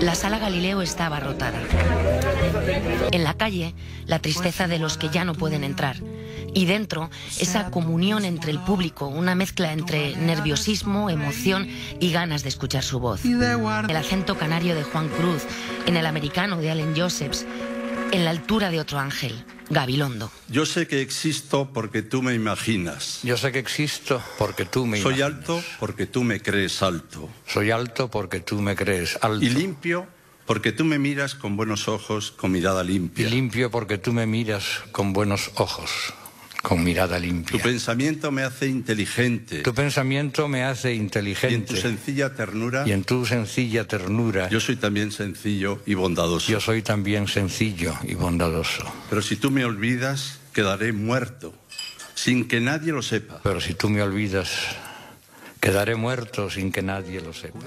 La sala Galileo está abarrotada. En la calle, la tristeza de los que ya no pueden entrar. Y dentro, esa comunión entre el público, una mezcla entre nerviosismo, emoción y ganas de escuchar su voz. El acento canario de Juan Cruz, en el americano de Allen Josephs, en la altura de otro ángel, Gabilondo. Yo sé que existo porque tú me imaginas. Yo sé que existo porque tú me Soy imaginas. alto porque tú me crees alto. Soy alto porque tú me crees alto. Y limpio porque tú me miras con buenos ojos, con mirada Y limpia. limpio porque tú me miras con buenos ojos, con mirada Tu limpia. pensamiento me hace inteligente. Tu pensamiento me hace Y en tu inteligente. sencilla ternura, Y en tu sencilla ternura, yo soy también sencillo y bondadoso. yo soy también sencillo y bondadoso. Pero si tú me olvidas, quedaré muerto, sin que nadie lo sepa. Pero si tú me olvidas, quedaré muerto sin que nadie lo sepa.